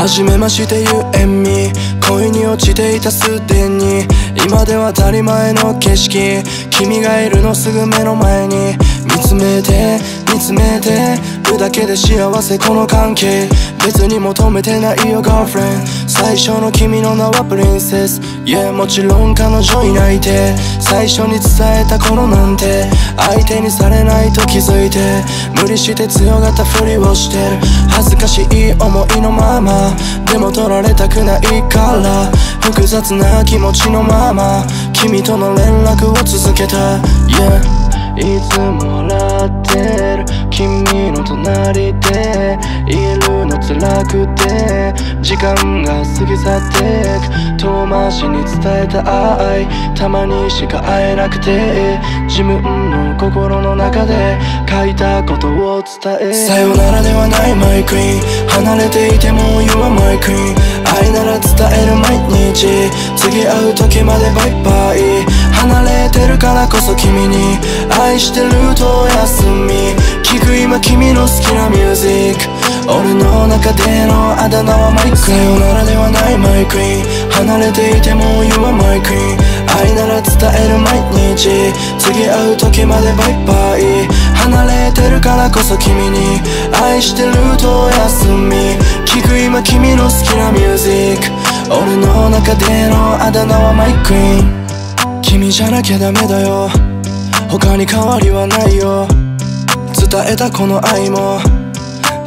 初めましてゆえみ恋に落ちていたすでに今では当たり前の景色君がいるのすぐ目の前につめて見つめてるだけで幸せこの関係。別に求めてないよ girlfriend 最初の君の名はプリンセス。Yeah もちろん彼女いないて。最初に伝えた頃なんて相手にされないと気づいて。無理して強がったふりをして。る恥ずかしい思いのまま。でも取られたくないから。複雑な気持ちのまま。君との連絡を続けた。Yeah いつも笑ってる君の隣でいるの辛くて時間が過ぎ去ってく遠回しに伝えた愛たまにしか会えなくて自分の心の中で書いたことを伝えさよならではないマイクイーン離れていても You are my queen 愛なら伝える毎日次会う時までバイバイ離れてるからこそ君に愛してると休み聞く今君の好きなミュージック俺の中でのあだ名はマイクさよならではないマイクイン離れていても You are my queen 愛なら伝える毎日次会う時までバイバイ離れてるからこそ君に愛してると休み聞く今君の好きなミュージック俺の中でのあだ名はマイクイーンじゃなきゃダメだよ。他に変わりはないよ。伝えたこの愛も。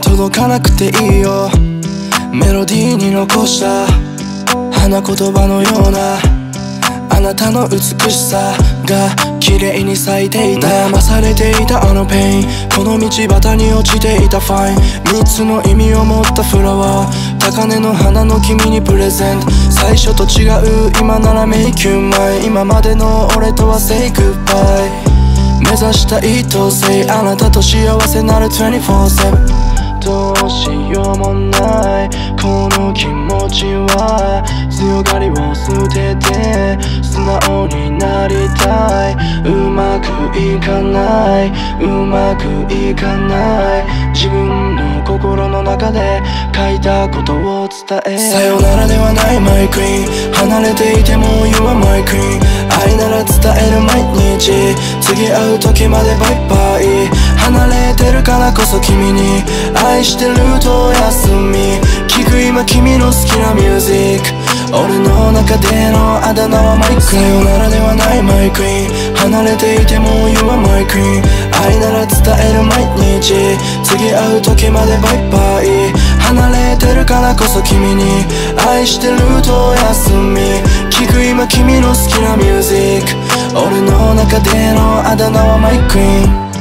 届かなくていいよ。メロディーに残した。花言葉のような。あなたの美しさが綺麗に咲いていた。悩まされていたあの pain。この道端に落ちていた fine。3つの意味を持った flower。高嶺の花の君にプレゼント。最初と違う今なら Make young. 今までの俺とは Say goodbye 目指したいと Say あなたと幸せなる24-7どうしようもない。この気持ちは強がりを捨てて素直になりたい。うまくいかない。うまくいかない。自分の中で書いたことを伝え。さよならではないマイクイーン離れていても You are my queen 愛なら伝える毎日。次会う時までバイバイ。離れてるからこそ君に愛してると休み。聞く今君の好きなミュージック俺の中でのあだ名はマイク。さよならではないマイクイーン離れていても You are my queen 愛なら伝える毎日。次会う時までバイバイ。離れてるからこそ君に愛してると休み。聞く今君の好きなミュージック。俺の中でのあだ名はマイクイーン。